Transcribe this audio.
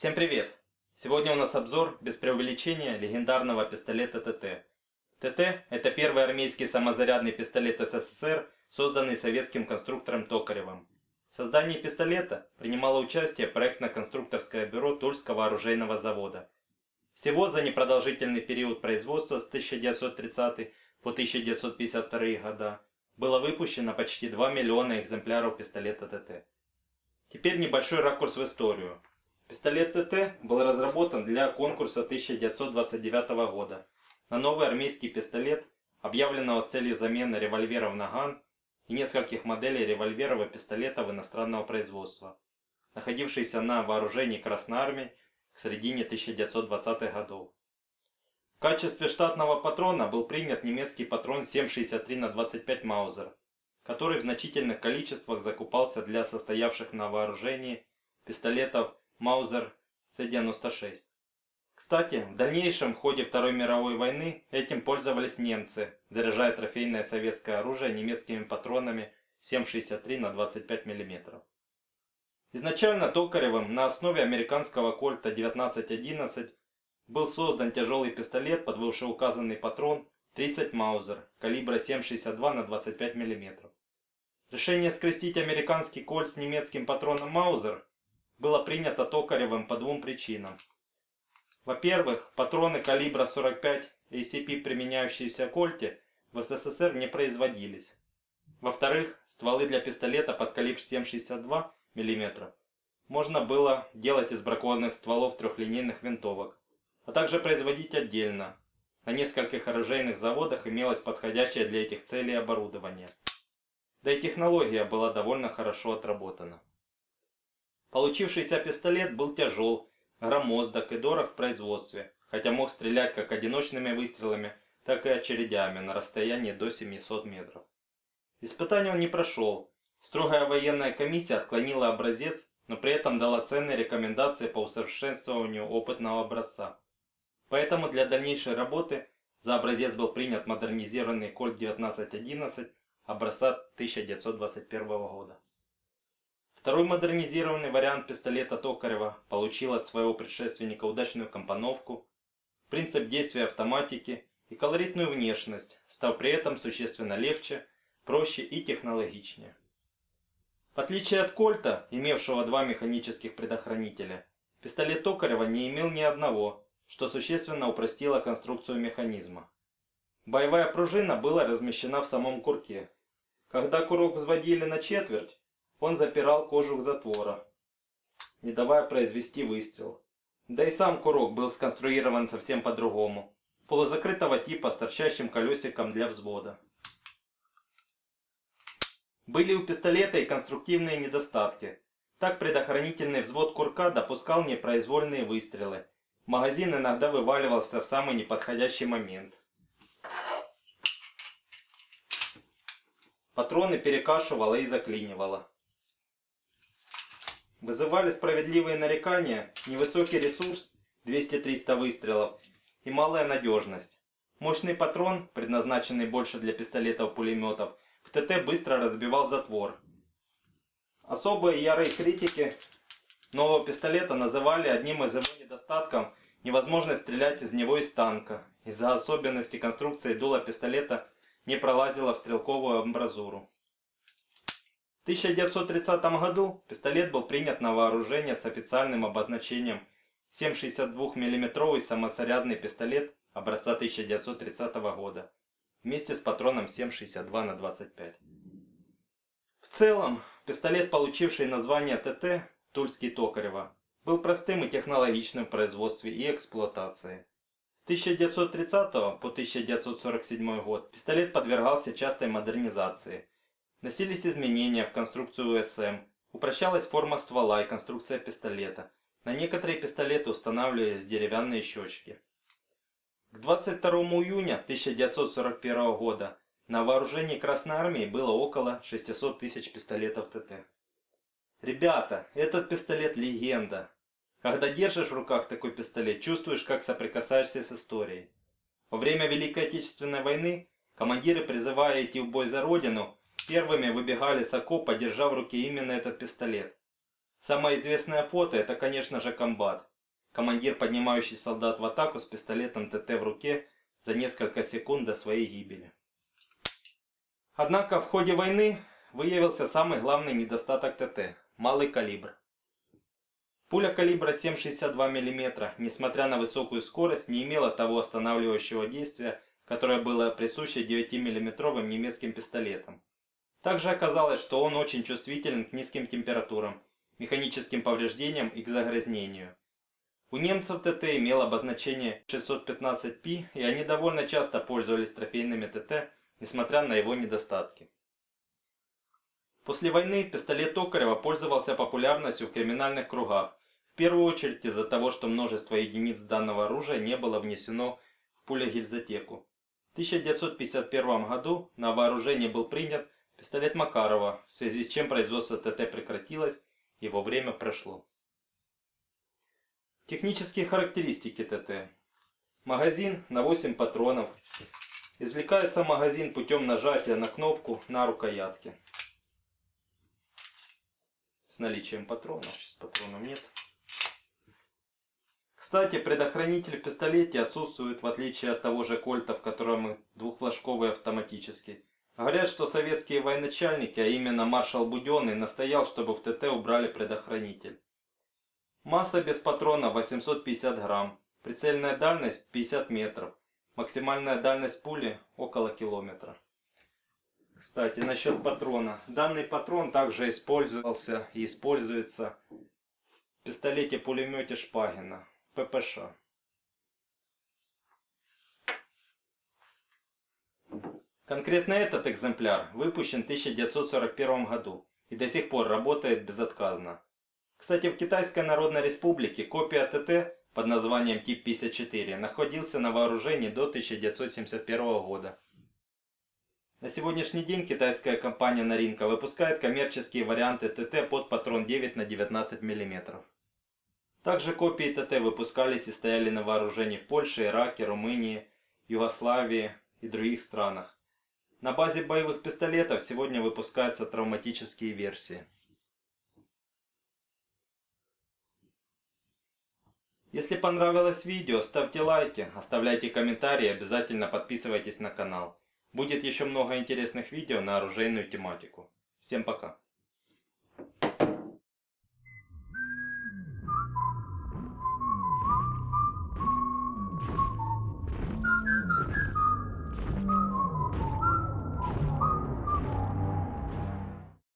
Всем привет! Сегодня у нас обзор, без преувеличения, легендарного пистолета ТТ. ТТ – это первый армейский самозарядный пистолет СССР, созданный советским конструктором Токаревым. В создании пистолета принимало участие проектно-конструкторское бюро Тульского оружейного завода. Всего за непродолжительный период производства с 1930 по 1952 года было выпущено почти 2 миллиона экземпляров пистолета ТТ. Теперь небольшой ракурс в историю. Пистолет ТТ был разработан для конкурса 1929 года на новый армейский пистолет, объявленного с целью замены револьверов «Наган» и нескольких моделей револьверов и пистолетов иностранного производства, находившиеся на вооружении Красной Армии к середине 1920-х годов. В качестве штатного патрона был принят немецкий патрон 7,63 на 25 Маузер, который в значительных количествах закупался для состоявших на вооружении пистолетов Маузер С-96. Кстати, в дальнейшем ходе Второй мировой войны этим пользовались немцы, заряжая трофейное советское оружие немецкими патронами 7,63 на 25 мм. Изначально Токаревым на основе американского кольта 1911 был создан тяжелый пистолет под вышеуказанный патрон 30 Маузер калибра 7,62 на 25 мм. Решение скрестить американский кольт с немецким патроном Маузер было принято Токаревым по двум причинам. Во-первых, патроны калибра 45 ACP, применяющиеся в кольте, в СССР не производились. Во-вторых, стволы для пистолета под калибр 7,62 мм можно было делать из бракованных стволов трехлинейных винтовок, а также производить отдельно. На нескольких оружейных заводах имелось подходящее для этих целей оборудование. Да и технология была довольно хорошо отработана. Получившийся пистолет был тяжел, громоздок и дорог в производстве, хотя мог стрелять как одиночными выстрелами, так и очередями на расстоянии до 700 метров. Испытания он не прошел. Строгая военная комиссия отклонила образец, но при этом дала ценные рекомендации по усовершенствованию опытного образца. Поэтому для дальнейшей работы за образец был принят модернизированный Кольт 1911 образца 1921 года. Второй модернизированный вариант пистолета Токарева получил от своего предшественника удачную компоновку, принцип действия автоматики и колоритную внешность, став при этом существенно легче, проще и технологичнее. В отличие от Кольта, имевшего два механических предохранителя, пистолет Токарева не имел ни одного, что существенно упростило конструкцию механизма. Боевая пружина была размещена в самом курке. Когда курок взводили на четверть, он запирал кожух затвора, не давая произвести выстрел. Да и сам курок был сконструирован совсем по-другому. Полузакрытого типа с торчащим колесиком для взвода. Были у пистолета и конструктивные недостатки. Так предохранительный взвод курка допускал непроизвольные выстрелы. Магазин иногда вываливался в самый неподходящий момент. Патроны перекашивало и заклинивало. Вызывали справедливые нарекания невысокий ресурс 200-300 выстрелов и малая надежность. Мощный патрон, предназначенный больше для пистолетов-пулеметов, в ТТ быстро разбивал затвор. Особые ярые критики нового пистолета называли одним из его недостатков невозможность стрелять из него из танка. Из-за особенностей конструкции дула пистолета не пролазила в стрелковую амбразуру. В 1930 году пистолет был принят на вооружение с официальным обозначением 7,62 мм самосарядный пистолет образца 1930 года вместе с патроном 7,62 на 25. В целом, пистолет, получивший название ТТ, Тульский Токарева, был простым и технологичным в производстве и эксплуатации. С 1930 по 1947 год пистолет подвергался частой модернизации – Носились изменения в конструкцию УСМ, упрощалась форма ствола и конструкция пистолета. На некоторые пистолеты устанавливались деревянные щечки. К 22 июня 1941 года на вооружении Красной Армии было около 600 тысяч пистолетов ТТ. Ребята, этот пистолет легенда. Когда держишь в руках такой пистолет, чувствуешь, как соприкасаешься с историей. Во время Великой Отечественной войны командиры, призывая идти в бой за Родину, Первыми выбегали с окопа, держа в руке именно этот пистолет. Самое известное фото это, конечно же, комбат. командир, поднимающий солдат в атаку с пистолетом ТТ в руке за несколько секунд до своей гибели. Однако в ходе войны выявился самый главный недостаток ТТ – малый калибр. Пуля калибра 7,62 мм, несмотря на высокую скорость, не имела того останавливающего действия, которое было присуще 9-мм немецким пистолетам. Также оказалось, что он очень чувствителен к низким температурам, механическим повреждениям и к загрязнению. У немцев ТТ имел обозначение 615P, и они довольно часто пользовались трофейными ТТ, несмотря на его недостатки. После войны пистолет Токарева пользовался популярностью в криминальных кругах, в первую очередь из-за того, что множество единиц данного оружия не было внесено в пулегильзотеку. В 1951 году на вооружение был принят пистолет Макарова, в связи с чем производство ТТ прекратилось, его время прошло. Технические характеристики ТТ. Магазин на 8 патронов. Извлекается магазин путем нажатия на кнопку на рукоятке. С наличием патронов. Сейчас патронов нет. Кстати, предохранитель в пистолете отсутствует в отличие от того же кольта, в котором двухфлажковый автоматический. Говорят, что советские военачальники, а именно маршал Буденный, настоял, чтобы в ТТ убрали предохранитель. Масса без патрона 850 грамм. Прицельная дальность 50 метров. Максимальная дальность пули около километра. Кстати, насчет патрона. Данный патрон также использовался и используется в пистолете-пулемете Шпагина. ППШ. Конкретно этот экземпляр выпущен в 1941 году и до сих пор работает безотказно. Кстати, в Китайской Народной Республике копия ТТ под названием Тип 54 находился на вооружении до 1971 года. На сегодняшний день китайская компания Наринка выпускает коммерческие варианты ТТ под патрон 9 на 19 мм. Также копии ТТ выпускались и стояли на вооружении в Польше, Ираке, Румынии, Югославии и других странах. На базе боевых пистолетов сегодня выпускаются травматические версии. Если понравилось видео, ставьте лайки, оставляйте комментарии, обязательно подписывайтесь на канал. Будет еще много интересных видео на оружейную тематику. Всем пока.